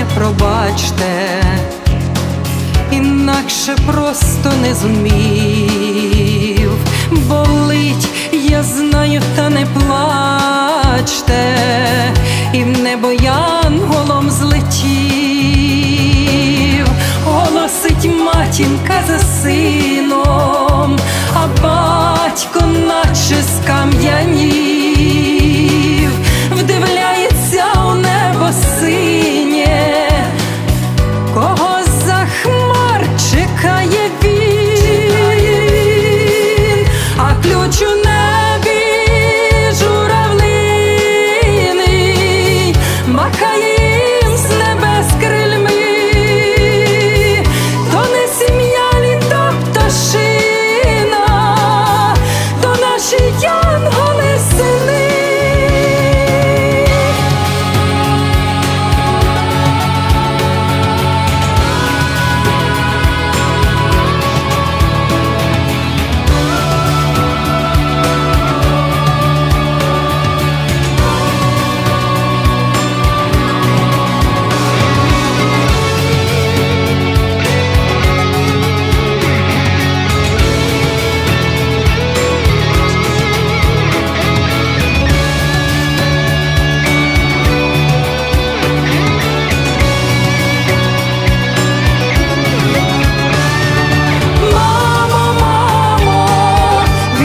мене пробачте, інакше просто не зумів, болить, я знаю, та не плачте, і в небо янголом злетів, голосить матінка за сином, а батько наче скам'янів.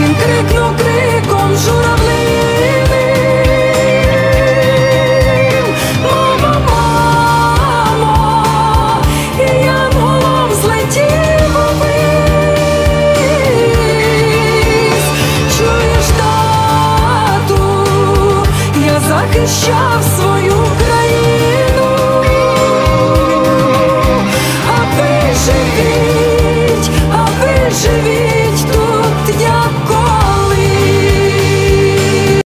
він крикнув криком журавлиним Мамо, мамо, Чуєш, тату, я захищав